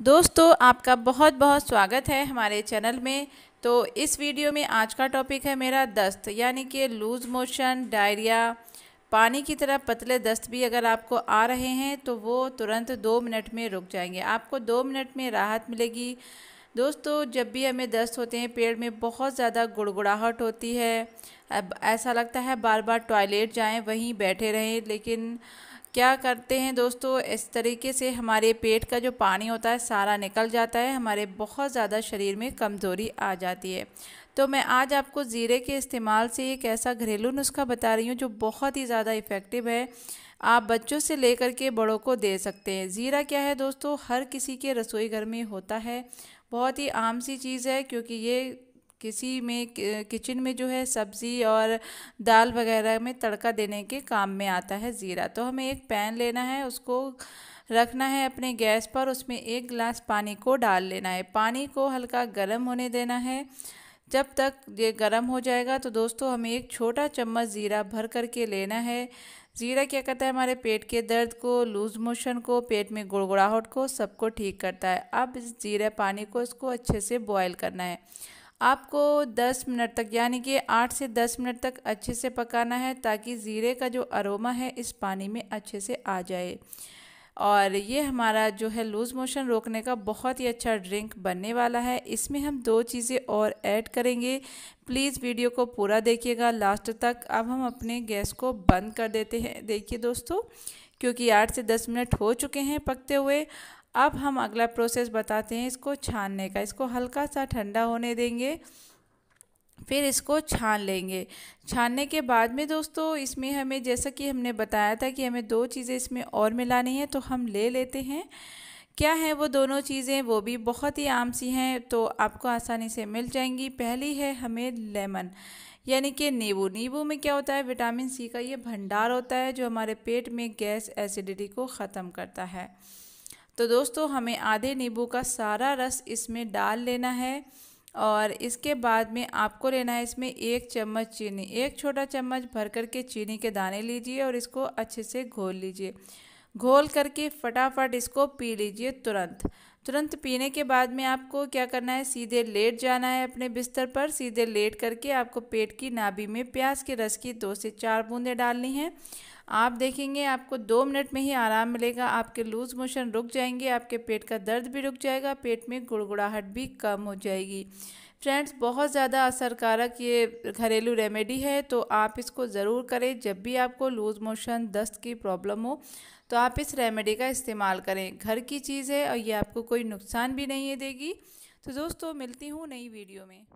दोस्तों, आपका बहुत बहुत स्वागत है हमारे चैनल में। तो इस वीडियो में आज का टॉपिक है मेरा दस्त, यानी कि लूज़ मोशन, डायरिया, पानी की तरह पतले दस्त भी अगर आपको आ रहे हैं तो वो तुरंत दो मिनट में रुक जाएँगे। आपको दो मिनट में राहत मिलेगी। दोस्तों, जब भी हमें दस्त होते हैं पेड़ में बहुत ज़्यादा गुड़गुड़ाहट होती है। अब ऐसा लगता है बार बार टॉयलेट जाएँ, वहीं बैठे रहें, लेकिन क्या करते हैं दोस्तों? इस तरीके से हमारे पेट का जो पानी होता है, सारा निकल जाता है, हमारे बहुत ज़्यादा शरीर में कमज़ोरी आ जाती है। तो मैं आज आपको ज़ीरे के इस्तेमाल से एक ऐसा घरेलू नुस्खा बता रही हूँ जो बहुत ही ज़्यादा इफ़ेक्टिव है। आप बच्चों से लेकर के बड़ों को दे सकते हैं। ज़ीरा क्या है दोस्तों? हर किसी के रसोई घर में होता है। बहुत ही आम सी चीज़ है क्योंकि ये किसी में किचन में जो है सब्ज़ी और दाल वगैरह में तड़का देने के काम में आता है ज़ीरा। तो हमें एक पैन लेना है, उसको रखना है अपने गैस पर, उसमें एक गिलास पानी को डाल लेना है। पानी को हल्का गर्म होने देना है। जब तक ये गर्म हो जाएगा तो दोस्तों हमें एक छोटा चम्मच ज़ीरा भर करके लेना है। ज़ीरा क्या करता है, हमारे पेट के दर्द को, लूज़ मोशन को, पेट में गुड़गुड़ाहट को, सबको ठीक करता है। अब इस ज़ीरा पानी को इसको अच्छे से बॉयल करना है। आपको 10 मिनट तक, यानी कि 8 से 10 मिनट तक अच्छे से पकाना है, ताकि ज़ीरे का जो अरोमा है इस पानी में अच्छे से आ जाए। और ये हमारा जो है लूज़ मोशन रोकने का बहुत ही अच्छा ड्रिंक बनने वाला है। इसमें हम दो चीज़ें और ऐड करेंगे। प्लीज़ वीडियो को पूरा देखिएगा। लास्ट तक अब हम अपने गैस को बंद कर देते हैं। देखिए दोस्तों, क्योंकि आठ से दस मिनट हो चुके हैं पकते हुए अब हम अगला प्रोसेस बताते हैं इसको छानने का। इसको हल्का सा ठंडा होने देंगे, फिर इसको छान लेंगे। छानने के बाद में दोस्तों, इसमें हमें जैसा कि हमने बताया था कि हमें दो चीज़ें इसमें और मिलानी है तो हम ले लेते हैं। क्या है वो दोनों चीज़ें? वो भी बहुत ही आम सी हैं तो आपको आसानी से मिल जाएँगी। पहली है हमें लेमन, यानी कि नींबू। नींबू में क्या होता है? विटामिन सी का ये भंडार होता है, जो हमारे पेट में गैस एसिडिटी को ख़त्म करता है। तो दोस्तों, हमें आधे नींबू का सारा रस इसमें डाल लेना है और इसके बाद में आपको लेना है इसमें एक चम्मच चीनी, एक छोटा चम्मच भर करके चीनी के दाने लीजिए और इसको अच्छे से घोल लीजिए। घोल करके फटाफट इसको पी लीजिए तुरंत। तुरंत पीने के बाद में आपको क्या करना है, सीधे लेट जाना है अपने बिस्तर पर। सीधे लेट करके आपको पेट की नाभि में प्याज के रस की दो से चार बूंदें डालनी है। आप देखेंगे आपको दो मिनट में ही आराम मिलेगा, आपके लूज़ मोशन रुक जाएँगे, आपके पेट का दर्द भी रुक जाएगा, पेट में गुड़गुड़ाहट भी कम हो जाएगी। फ्रेंड्स बहुत ज़्यादा असरकारक ये घरेलू रेमेडी है तो आप इसको ज़रूर करें जब भी आपको लूज़ मोशन दस्त की प्रॉब्लम हो तो आप इस रेमेडी का इस्तेमाल करें। घर की चीज़ है और ये आपको कोई नुकसान भी नहीं देगी। तो दोस्तों, मिलती हूँ नई वीडियो में।